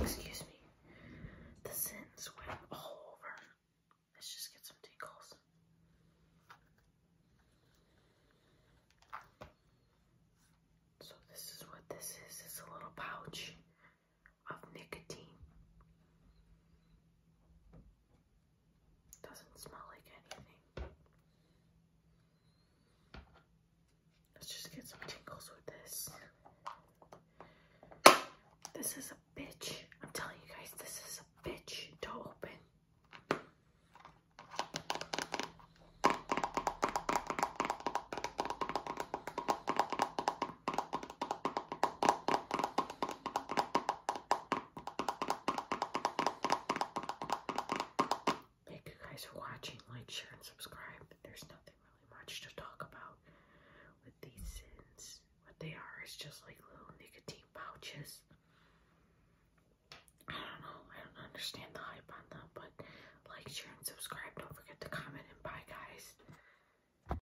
Excuse me. The Zyns went all over. Let's just get some tingles. So this is what this is. It's a little pouch of nicotine. Doesn't smell like anything. Let's just get some tingles with this. This is a bitch. I'm telling you guys, this is a bitch to open. Thank you guys for watching. Like, share, and subscribe. There's nothing really much to talk about with these Zyns. What they are is just like little nicotine pouches. Understand the hype on